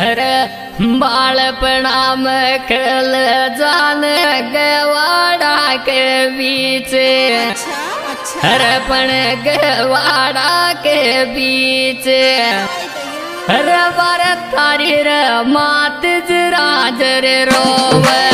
अरे बालपणाम खेल जान गवाड़ा के बीच। अरे पण गवाड़ा के बीच। अरे बार तारी रे मात जरा रे रोव।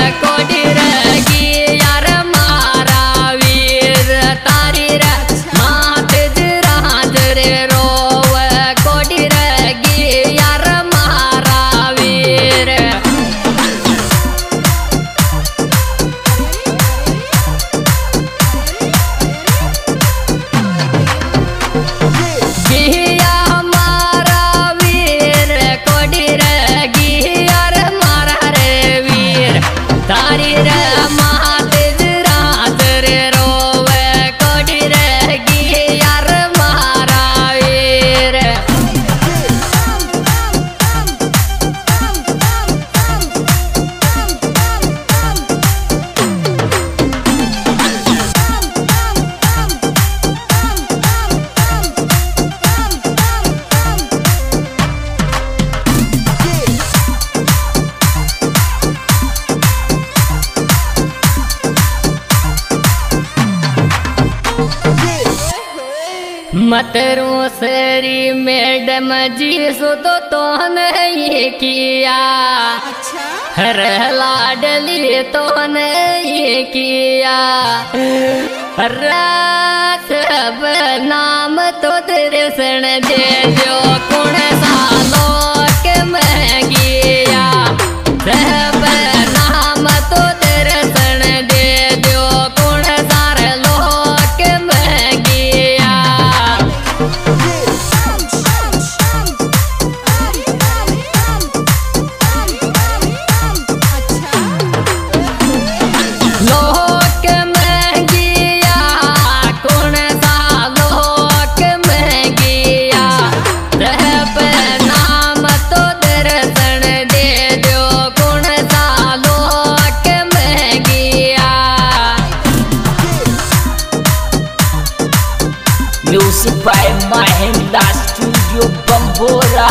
मतरू सरी मैडम जी सो तो तोहने ये किया। अच्छा। हर लाडली ये किया। सब नाम तो तेरे सण दे जो Music by Mahindra Studio Bambora.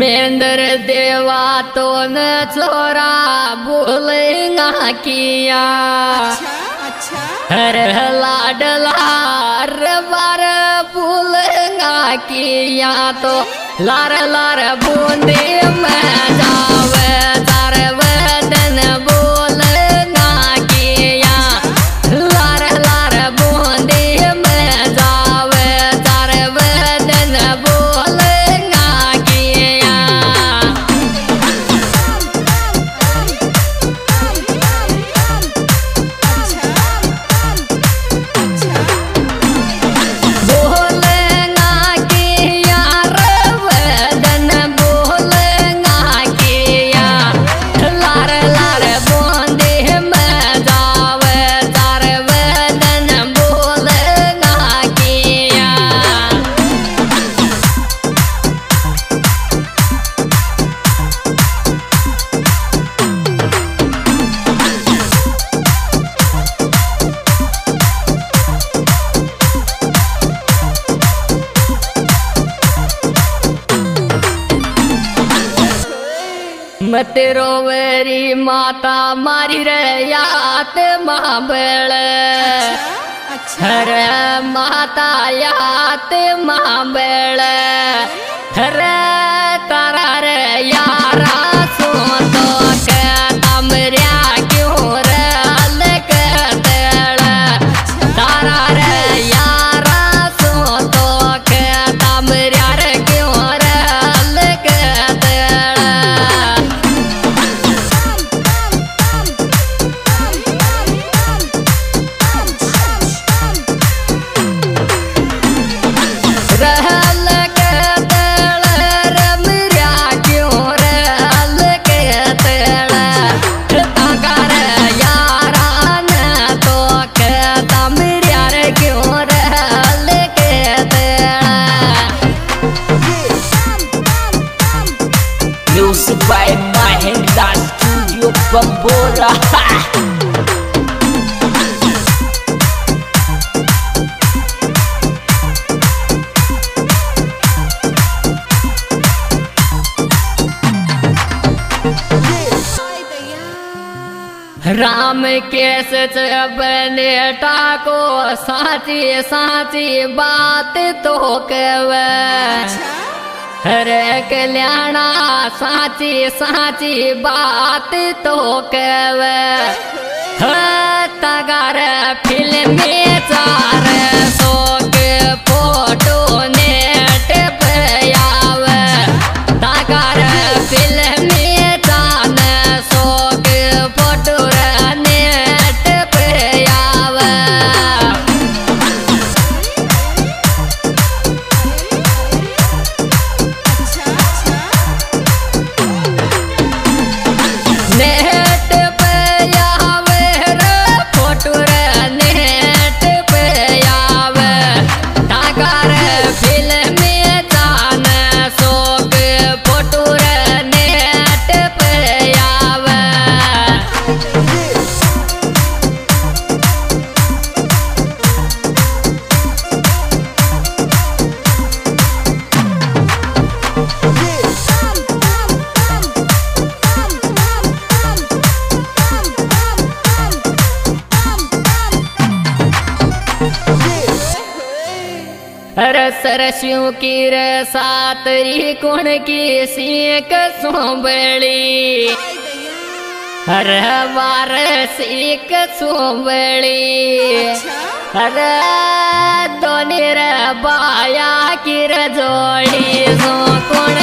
मेंदर देवा तो न छोरा बोलेगा किया अच्छा हर लाडला बार भूलगा किया तो लार लार बूंदे में जावे मत रोवेरी माता मारी रे यात महाबल। अच्छा। हर माता यात महाबल। हर राम केस बने टाको साची साची बात तो कहवे। हरे कल्याणा साची साची बात तो कहवे तगार फ़िल्म सरस्यों की रे सातरी कुण की सीख सोबड़ी हर बार सीख सोबड़ी हर दोनों बाया की रजोड़ी जोड़ी। सो कुण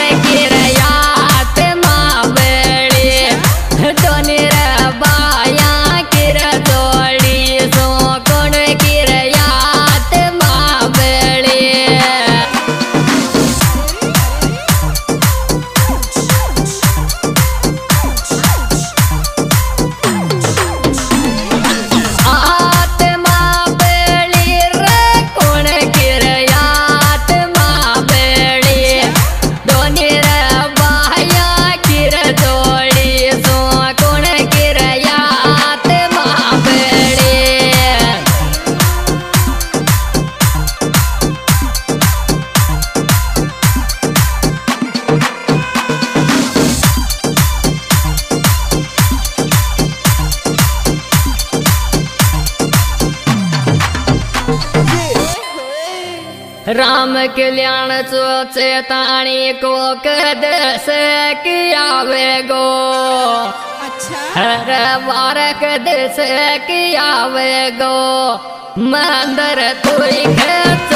राम कल्याण चो चेताणी को कद से कियावे गो। अच्छा। हर कदस किया वे गो। मंदर तुई चोर